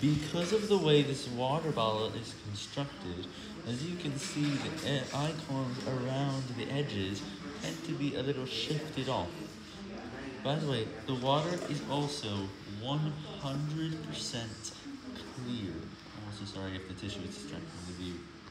Because of the way this water bottle is constructed, as you can see the icons around the edges tend to be a little shifted off. By the way, the water is also 100% clear. I'm also sorry if the tissue is distracting the view.